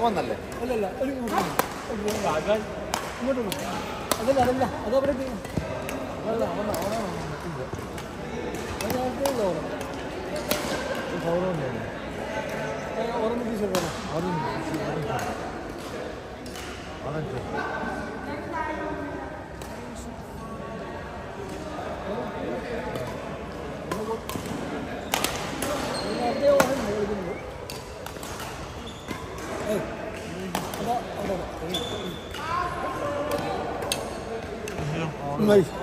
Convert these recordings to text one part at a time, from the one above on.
വന്നല്ലേ? അല്ലല്ല ഒരു ഇങ്ങോട്ട് അതല്ല അതല്ല അത് അവിടെ അതല്ല അവനാണ് ഇത് അതിനകത്തുള്ള ഓർമ്മ. സൗരവന്നെയാണ് Nicht.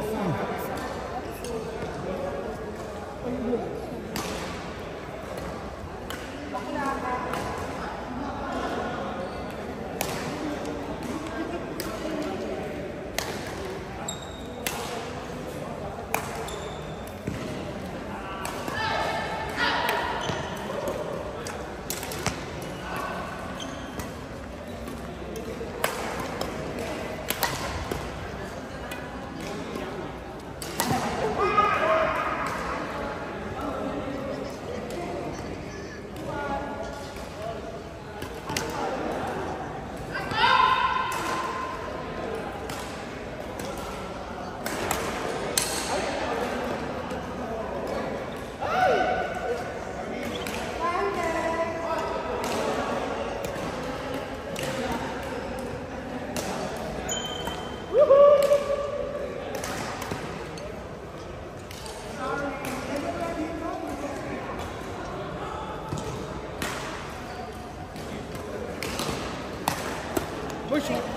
watching.